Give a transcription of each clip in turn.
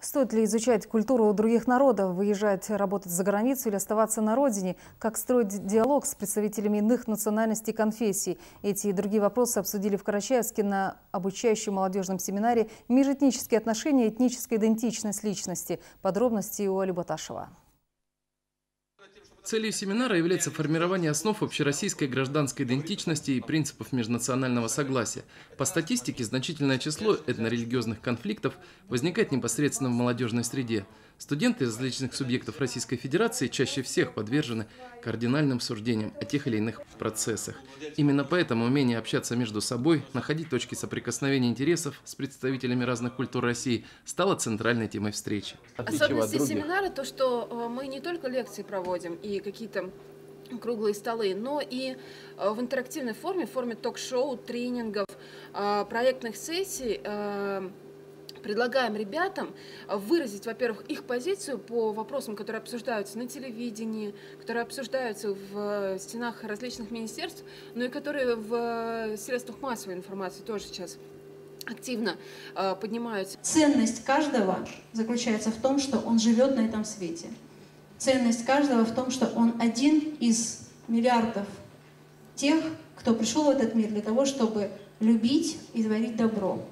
Стоит ли изучать культуру других народов, выезжать работать за границу или оставаться на родине? Как строить диалог с представителями иных национальностей и конфессий? Эти и другие вопросы обсудили в Карачаевске на обучающем молодежном семинаре «Межэтнические отношения и этническая идентичность личности». Подробности у Али Баташева. Целью семинара является формирование основ общероссийской гражданской идентичности и принципов межнационального согласия. По статистике, значительное число этнорелигиозных конфликтов возникает непосредственно в молодежной среде – Студенты из различных субъектов Российской Федерации чаще всех подвержены кардинальным суждениям о тех или иных процессах. Именно поэтому умение общаться между собой, находить точки соприкосновения интересов с представителями разных культур России стало центральной темой встречи. Особенности семинара то, что э, мы не только лекции проводим и какие-то круглые столы, но и э, в интерактивной форме, в форме ток-шоу, тренингов, э, проектных сессий предлагаем ребятам выразить, во-первых, их позицию по вопросам, которые обсуждаются на телевидении, которые обсуждаются в стенах различных министерств, но и которые в средствах массовой информации тоже сейчас активно э, поднимаются. Ценность каждого заключается в том, что он живет на этом свете. Ценность каждого в том, что он один из миллиардов тех, кто пришел в этот мир для того, чтобы любить и творить добро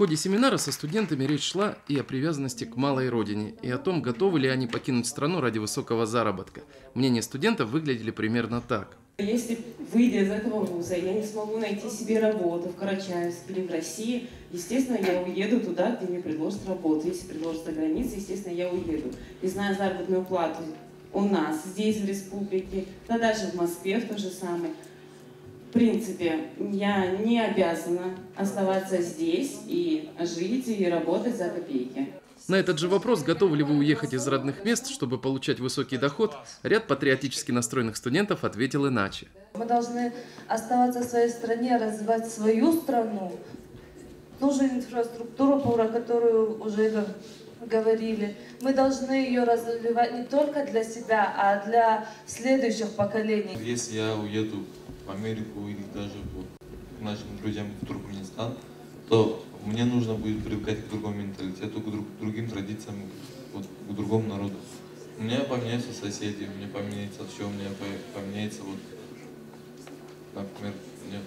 ходе семинара со студентами речь шла и о привязанности к малой родине, и о том, готовы ли они покинуть страну ради высокого заработка. Мнения студентов выглядели примерно так. Если, выйдя из этого вуза, я не смогу найти себе работу в Карачаевске или в России, естественно, я уеду туда, где мне предложат работу. Если предложат за границей, естественно, я уеду. И зная заработную плату у нас, здесь, в республике, да даже в Москве в то же самое, в принципе, я не обязана оставаться здесь и жить и работать за копейки. На этот же вопрос, готовы ли вы уехать из родных мест, чтобы получать высокий доход, ряд патриотически настроенных студентов ответил иначе. Мы должны оставаться в своей стране, развивать свою страну, ту же инфраструктуру, про которую уже говорили. Мы должны ее развивать не только для себя, а для следующих поколений. Если я уеду в Америку или даже вот к нашим друзьям в Туркменистан, то мне нужно будет привыкать к другому менталитету, к, друг, другим традициям, вот, к другому народу. У меня поменяются соседи, у меня поменяется все, у меня поменяется вот, например, мне,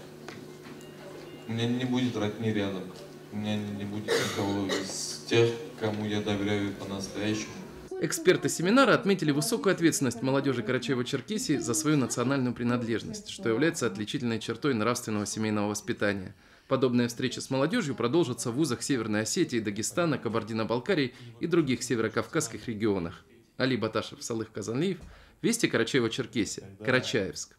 у меня не будет родни рядом, у меня не будет никого из тех, кому я доверяю по-настоящему. Эксперты семинара отметили высокую ответственность молодежи Карачаева-Черкесии за свою национальную принадлежность, что является отличительной чертой нравственного семейного воспитания. Подобные встречи с молодежью продолжатся в вузах Северной Осетии, Дагестана, Кабардино-Балкарии и других северокавказских регионах. Али Баташев, Салых Казанлиев, Вести Карачаева-Черкесия, Карачаевск.